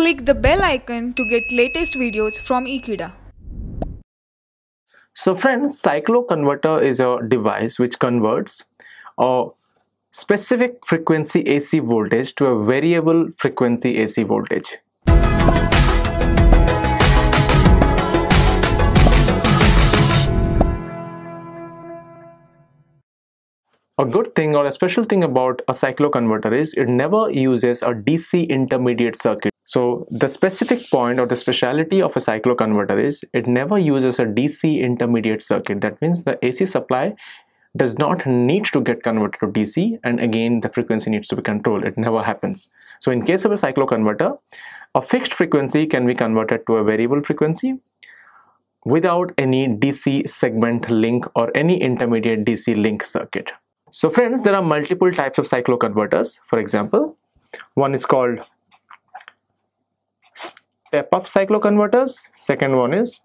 Click the bell icon to get latest videos from Ekeeda. So friends, cycloconverter is a device which converts a specific frequency AC voltage to a variable frequency AC voltage. A good thing or a special thing about a cycloconverter is it never uses a DC intermediate circuit. So the specific point or the speciality of a cycloconverter is it never uses a DC intermediate circuit. That means the AC supply does not need to get converted to DC and again the frequency needs to be controlled. It never happens. So in case of a cycloconverter, a fixed frequency can be converted to a variable frequency without any DC segment link or any intermediate DC link circuit. So friends, there are multiple types of cycloconverters. For example, one is called step-up cycloconverters. Second one is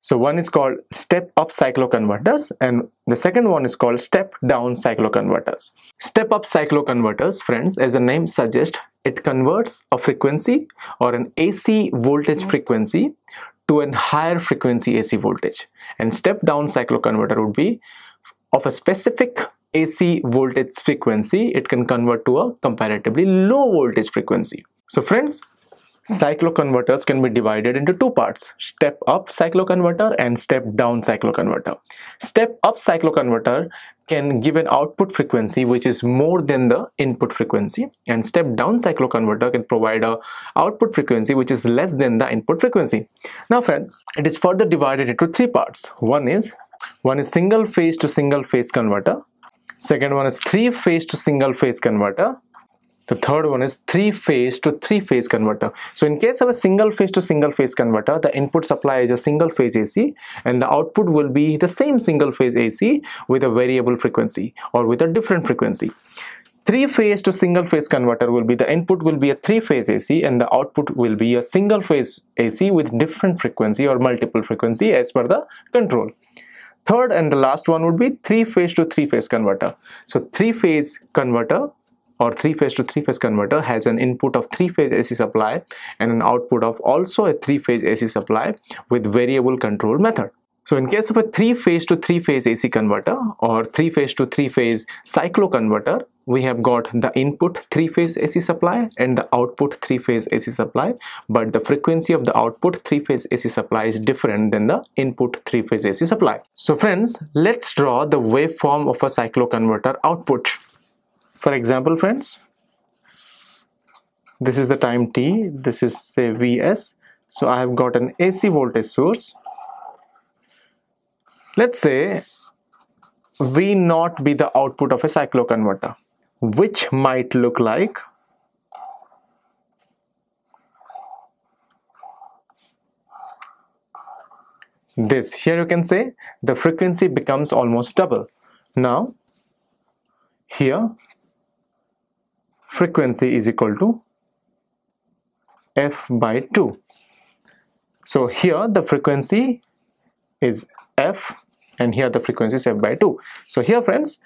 so one is called step-up cycloconverters and the second one is called step-down cycloconverters. Step-up cycloconverters, friends, as the name suggests, it converts a frequency or an AC voltage frequency to a higher frequency AC voltage. And step-down cycloconverter would be of a specific AC voltage frequency, it can convert to a comparatively low voltage frequency. So friends, cycloconverters can be divided into two parts step up cycloconverter and step down cycloconverter step up cycloconverter can give an output frequency which is more than the input frequency and step down cycloconverter can provide a output frequency which is less than the input frequency now friends it is further divided into three parts one is one is single phase to single phase converter. Second one is three phase to single phase converter. The third one is three phase to three phase converter. So in case of a single phase to single phase converter, the input supply is a single phase AC and the output will be the same single phase AC with a variable frequency or with a different frequency. Three phase to single phase converter will be the input will be a three phase AC and the output will be a single phase AC with different frequency or multiple frequency as per the control. Third and the last one would be three phase to three phase converter. So three phase converter or three phase to three phase converter has an input of three phase AC supply and an output of also a three phase AC supply with variable control method. So in case of a three phase to three phase AC converter or three phase to three phase cyclo converter, we have got the input three phase AC supply and the output three phase AC supply, but the frequency of the output three phase AC supply is different than the input three phase AC supply. So friends, let's draw the waveform of a cyclo converter output. For example, friends, this is the time t, this is say Vs. So I have got an AC voltage source Let's say V naught be the output of a cycloconverter, which might look like this. Here you can say the frequency becomes almost double. Now, here frequency is equal to f by 2. So here the frequency is f and here the frequency is f by 2 so here friends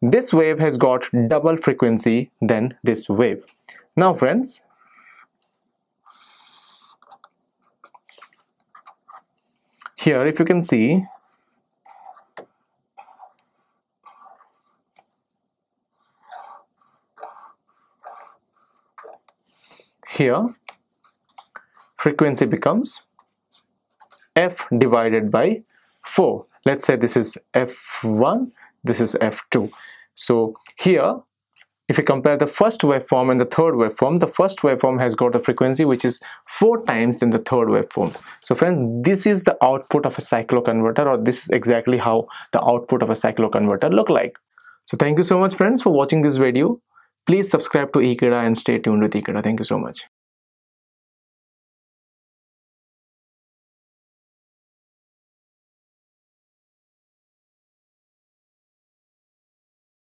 this wave has got double frequency than this wave now friends here if you can see here frequency becomes f divided by 4 let's say this is f1 this is f2 so here if you compare the first waveform and the third waveform the first waveform has got a frequency which is four times than the third waveform. So friends this is the output of a cycloconverter or this is exactly how the output of a cycloconverter look like. So thank you so much friends for watching this video please subscribe to Ekeeda and stay tuned with Ekeeda thank you so much